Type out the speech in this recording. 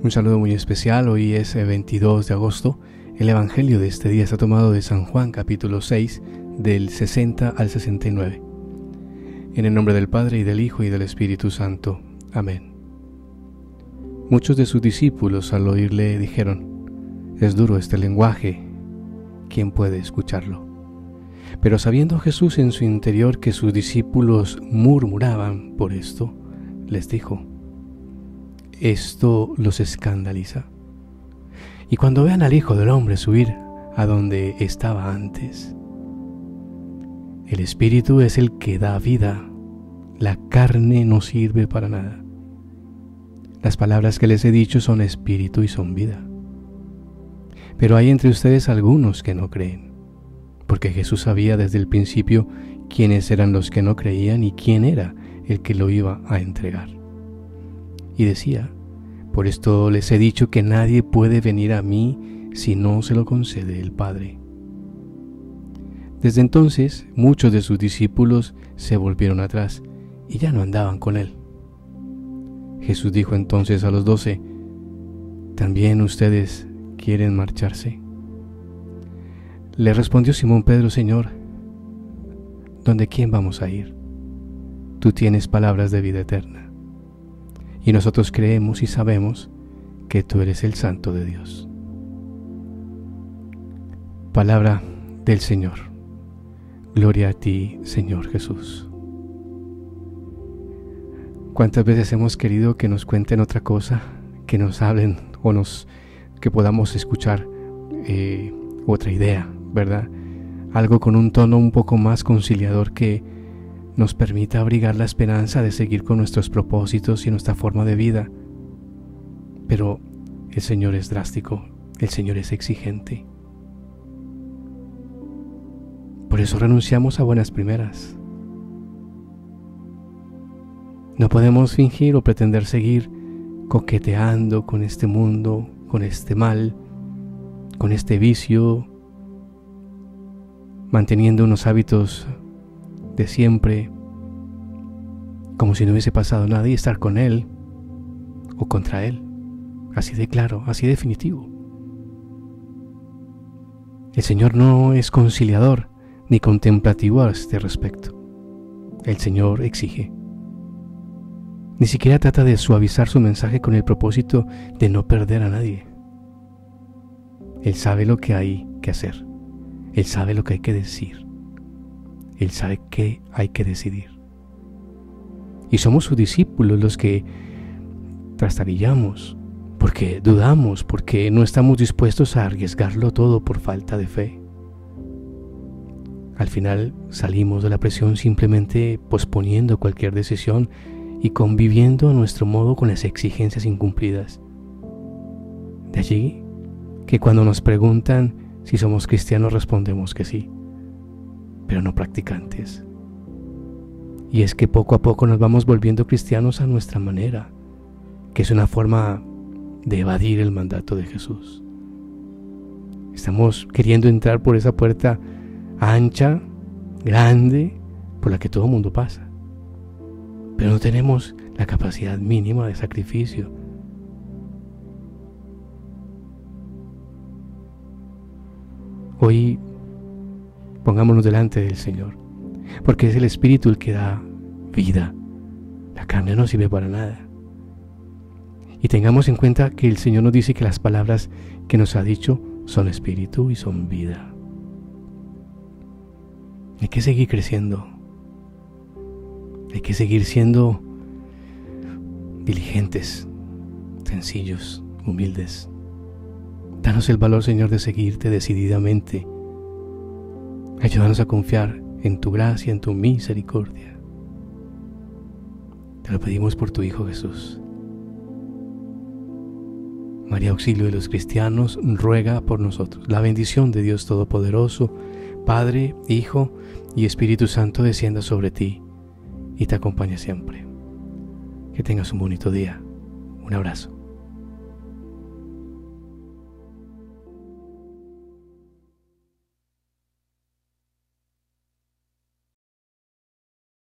Un saludo muy especial, hoy es 22 de agosto. El Evangelio de este día está tomado de San Juan capítulo 6 del 60 al 69. En el nombre del Padre y del Hijo y del Espíritu Santo. Amén. Muchos de sus discípulos al oírle dijeron, es duro este lenguaje, ¿quién puede escucharlo? Pero sabiendo Jesús en su interior que sus discípulos murmuraban por esto, les dijo, esto los escandaliza. Y cuando vean al Hijo del Hombre subir a donde estaba antes, el Espíritu es el que da vida, la carne no sirve para nada. Las palabras que les he dicho son espíritu y son vida. Pero hay entre ustedes algunos que no creen, porque Jesús sabía desde el principio quiénes eran los que no creían y quién era el que lo iba a entregar y decía, Por esto les he dicho que nadie puede venir a mí si no se lo concede el Padre. Desde entonces muchos de sus discípulos se volvieron atrás y ya no andaban con él. Jesús dijo entonces a los doce, ¿también ustedes quieren marcharse? Le respondió Simón Pedro, Señor, ¿dónde quién vamos a ir? Tú tienes palabras de vida eterna y nosotros creemos y sabemos que tú eres el Santo de Dios. Palabra del Señor. Gloria a ti, Señor Jesús. ¿Cuántas veces hemos querido que nos cuenten otra cosa, que nos hablen o nos que podamos escuchar eh, otra idea, verdad? Algo con un tono un poco más conciliador que nos permita abrigar la esperanza de seguir con nuestros propósitos y nuestra forma de vida. Pero el Señor es drástico, el Señor es exigente. Por eso renunciamos a buenas primeras. No podemos fingir o pretender seguir coqueteando con este mundo, con este mal, con este vicio, manteniendo unos hábitos de siempre, como si no hubiese pasado nada y estar con Él o contra Él. Así de claro, así definitivo. El Señor no es conciliador ni contemplativo a este respecto. El Señor exige. Ni siquiera trata de suavizar su mensaje con el propósito de no perder a nadie. Él sabe lo que hay que hacer. Él sabe lo que hay que decir. Él sabe qué hay que decidir. Y somos sus discípulos los que trastabillamos, porque dudamos, porque no estamos dispuestos a arriesgarlo todo por falta de fe. Al final salimos de la presión simplemente posponiendo cualquier decisión y conviviendo a nuestro modo con las exigencias incumplidas. De allí que cuando nos preguntan si somos cristianos respondemos que sí pero no practicantes. Y es que poco a poco nos vamos volviendo cristianos a nuestra manera, que es una forma de evadir el mandato de Jesús. Estamos queriendo entrar por esa puerta ancha, grande, por la que todo mundo pasa. Pero no tenemos la capacidad mínima de sacrificio. Hoy Pongámonos delante del Señor, porque es el Espíritu el que da vida. La carne no sirve para nada. Y tengamos en cuenta que el Señor nos dice que las palabras que nos ha dicho son espíritu y son vida. Hay que seguir creciendo. Hay que seguir siendo diligentes, sencillos, humildes. Danos el valor, Señor, de seguirte decididamente Ayúdanos a confiar en tu gracia, en tu misericordia. Te lo pedimos por tu Hijo Jesús. María Auxilio de los cristianos, ruega por nosotros. La bendición de Dios Todopoderoso, Padre, Hijo y Espíritu Santo descienda sobre ti y te acompañe siempre. Que tengas un bonito día. Un abrazo.